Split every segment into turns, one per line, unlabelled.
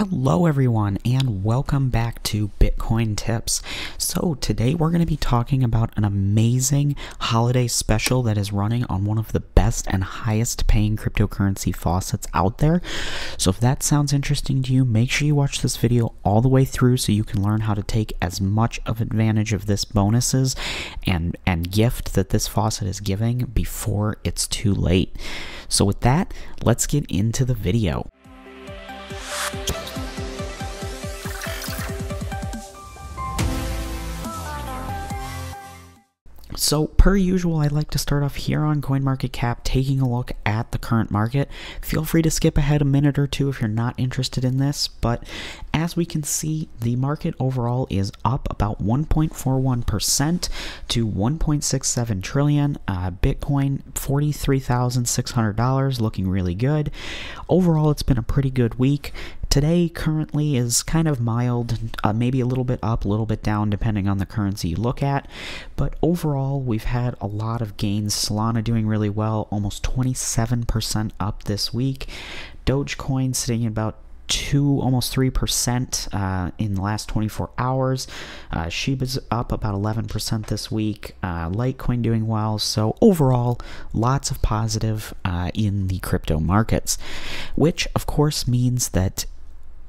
Hello, everyone, and welcome back to Bitcoin Tips. So, today we're going to be talking about an amazing holiday special that is running on one of the best and highest paying cryptocurrency faucets out there. So, if that sounds interesting to you, make sure you watch this video all the way through so you can learn how to take as much of advantage of this bonuses and, and gift that this faucet is giving before it's too late. So, with that, let's get into the video. So, per usual, I like to start off here on CoinMarketCap taking a look at the current market. Feel free to skip ahead a minute or two if you're not interested in this, but as we can see, the market overall is up about 1.41% to 1.67 trillion. Uh, Bitcoin $43,600, looking really good. Overall, it's been a pretty good week. Today currently is kind of mild, uh, maybe a little bit up, a little bit down, depending on the currency you look at. But overall, we've had a lot of gains. Solana doing really well, almost 27% up this week. Dogecoin sitting at about two, almost 3% uh, in the last 24 hours. Uh, up about 11% this week. Uh, Litecoin doing well. So, overall, lots of positive uh, in the crypto markets, which of course means that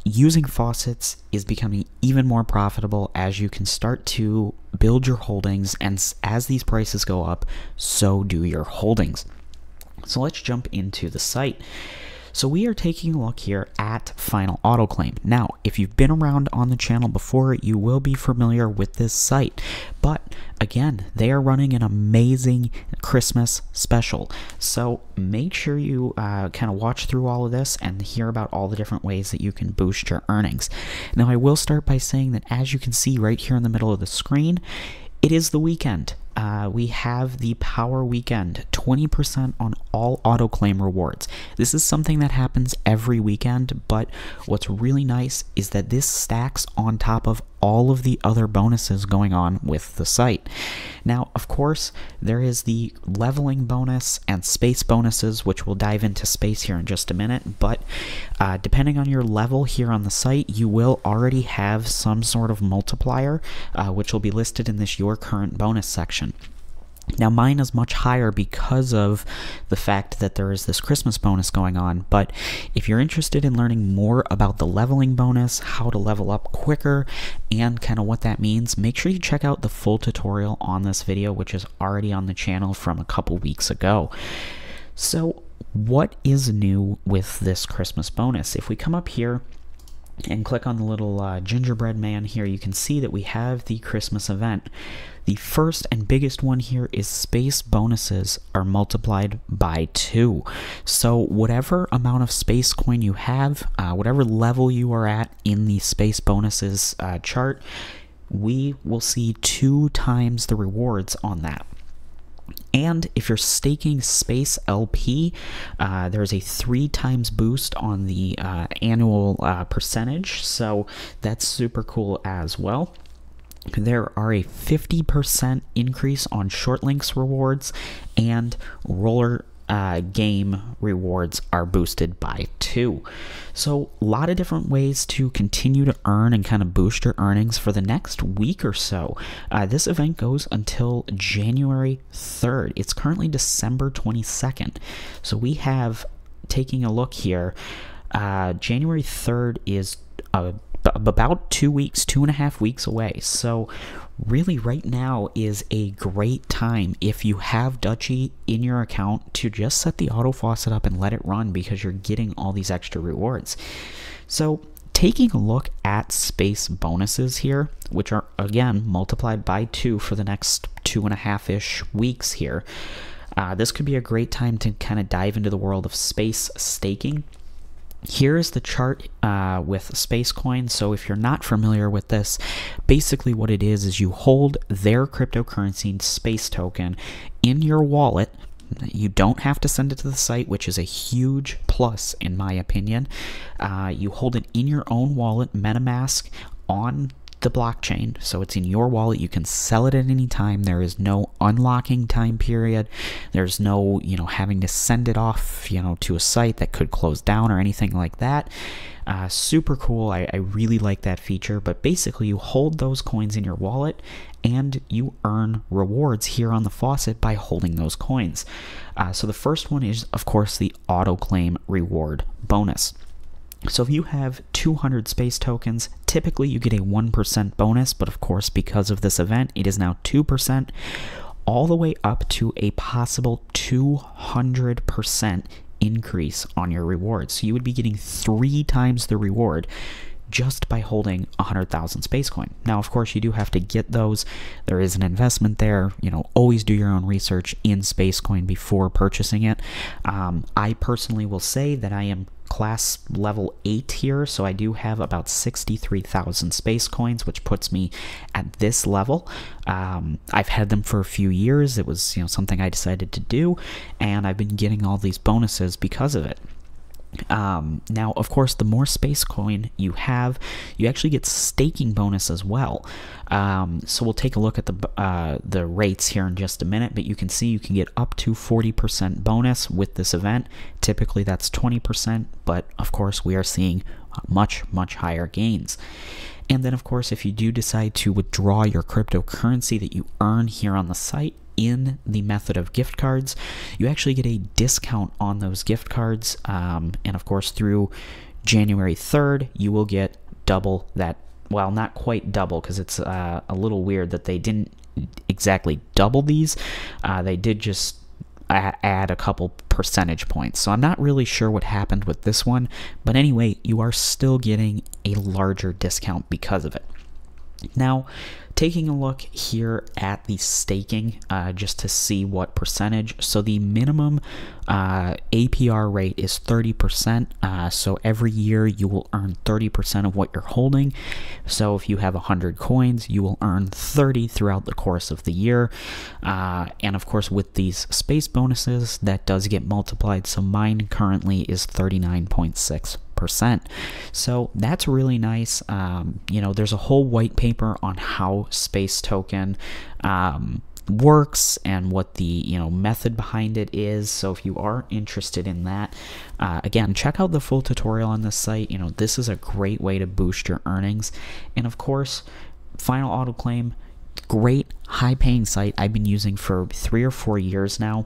using faucets is becoming even more profitable as you can start to build your holdings and as these prices go up so do your holdings. So let's jump into the site so we are taking a look here at Final Autoclaim. Now, if you've been around on the channel before, you will be familiar with this site. But again, they are running an amazing Christmas special. So make sure you uh, kind of watch through all of this and hear about all the different ways that you can boost your earnings. Now, I will start by saying that as you can see right here in the middle of the screen, it is the weekend. Uh, we have the Power Weekend, 20% on all auto claim rewards. This is something that happens every weekend, but what's really nice is that this stacks on top of all of the other bonuses going on with the site. Now, of course, there is the leveling bonus and space bonuses, which we'll dive into space here in just a minute, but uh, depending on your level here on the site, you will already have some sort of multiplier, uh, which will be listed in this Your Current Bonus section. Now, mine is much higher because of the fact that there is this Christmas bonus going on. But if you're interested in learning more about the leveling bonus, how to level up quicker, and kind of what that means, make sure you check out the full tutorial on this video, which is already on the channel from a couple weeks ago. So, what is new with this Christmas bonus? If we come up here, and click on the little uh, gingerbread man here, you can see that we have the Christmas event. The first and biggest one here is space bonuses are multiplied by two. So whatever amount of space coin you have, uh, whatever level you are at in the space bonuses uh, chart, we will see two times the rewards on that. And if you're staking Space LP, uh, there's a three times boost on the uh, annual uh, percentage, so that's super cool as well. There are a 50% increase on short links rewards, and roller uh, game rewards are boosted by two. So, a lot of different ways to continue to earn and kind of boost your earnings for the next week or so. Uh, this event goes until January 3rd. It's currently December 22nd. So, we have taking a look here. Uh, January 3rd is a about two weeks, two and a half weeks away. So, really, right now is a great time if you have Dutchy in your account to just set the auto faucet up and let it run because you're getting all these extra rewards. So, taking a look at space bonuses here, which are again multiplied by two for the next two and a half ish weeks here. Uh, this could be a great time to kind of dive into the world of space staking here is the chart uh, with Spacecoin. So if you're not familiar with this, basically what it is is you hold their cryptocurrency Space token in your wallet. You don't have to send it to the site, which is a huge plus in my opinion. Uh, you hold it in your own wallet, MetaMask, on the blockchain. So it's in your wallet. You can sell it at any time. There is no unlocking time period. There's no, you know, having to send it off, you know, to a site that could close down or anything like that. Uh, super cool. I, I really like that feature. But basically, you hold those coins in your wallet and you earn rewards here on the faucet by holding those coins. Uh, so the first one is, of course, the auto claim reward bonus. So if you have 200 space tokens, typically you get a 1% bonus, but of course, because of this event, it is now 2%, all the way up to a possible 200% increase on your rewards. So you would be getting three times the reward just by holding 100,000 space coin. Now, of course, you do have to get those. There is an investment there. You know, always do your own research in space coin before purchasing it. Um, I personally will say that I am class level 8 here, so I do have about 63,000 space coins, which puts me at this level. Um, I've had them for a few years. It was, you know, something I decided to do, and I've been getting all these bonuses because of it. Um, now, of course, the more space coin you have, you actually get staking bonus as well. Um, so we'll take a look at the uh, the rates here in just a minute, but you can see you can get up to 40% bonus with this event. Typically, that's 20%, but of course, we are seeing much, much higher gains. And then, of course, if you do decide to withdraw your cryptocurrency that you earn here on the site, in the method of gift cards, you actually get a discount on those gift cards. Um, and of course, through January 3rd, you will get double that. Well, not quite double because it's uh, a little weird that they didn't exactly double these. Uh, they did just add a couple percentage points. So I'm not really sure what happened with this one, but anyway, you are still getting a larger discount because of it. Now, taking a look here at the staking uh, just to see what percentage. So the minimum uh, APR rate is 30%. Uh, so every year you will earn 30% of what you're holding. So if you have 100 coins, you will earn 30 throughout the course of the year. Uh, and of course, with these space bonuses, that does get multiplied. So mine currently is 39.6 percent. So that's really nice. Um, you know, there's a whole white paper on how Space Token um, works and what the you know method behind it is. So if you are interested in that uh, again check out the full tutorial on this site. You know this is a great way to boost your earnings. And of course final auto claim great high paying site i've been using for three or four years now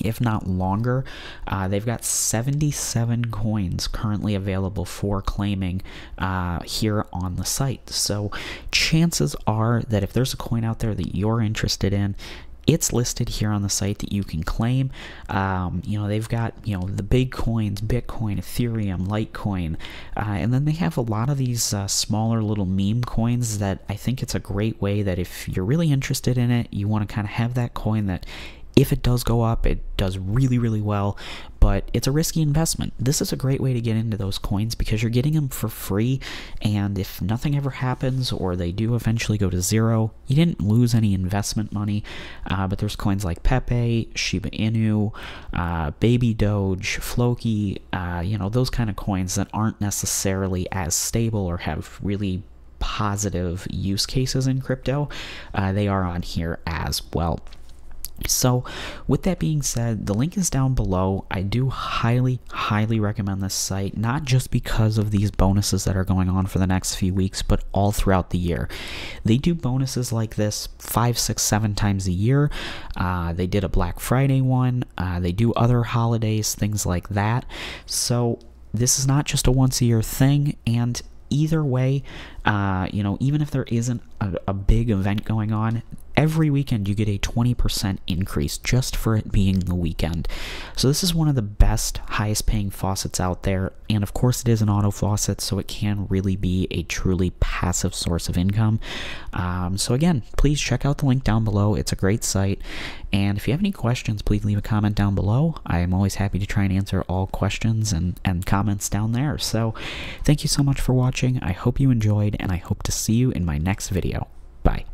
if not longer. Uh, they've got 77 coins currently available for claiming uh, here on the site. So chances are that if there's a coin out there that you're interested in, it's listed here on the site that you can claim. Um, you know, they've got, you know, the big coins, Bitcoin, Ethereum, Litecoin, uh, and then they have a lot of these uh, smaller little meme coins that I think it's a great way that if you're really interested in it, you want to kind of have that coin that if it does go up, it does really, really well, but it's a risky investment. This is a great way to get into those coins because you're getting them for free, and if nothing ever happens or they do eventually go to zero, you didn't lose any investment money. Uh, but there's coins like Pepe, Shiba Inu, uh, Baby Doge, Floki, uh, you know, those kind of coins that aren't necessarily as stable or have really positive use cases in crypto. Uh, they are on here as well. So, with that being said, the link is down below. I do highly, highly recommend this site, not just because of these bonuses that are going on for the next few weeks, but all throughout the year. They do bonuses like this five, six, seven times a year. Uh, they did a Black Friday one, uh, they do other holidays, things like that. So, this is not just a once a year thing, and either way, uh, you know, even if there isn't a, a big event going on, every weekend you get a 20% increase just for it being the weekend. So this is one of the best, highest paying faucets out there. And of course it is an auto faucet, so it can really be a truly passive source of income. Um, so again, please check out the link down below. It's a great site. And if you have any questions, please leave a comment down below. I am always happy to try and answer all questions and, and comments down there. So thank you so much for watching. I hope you enjoyed, and I hope to see you in my next video. Bye.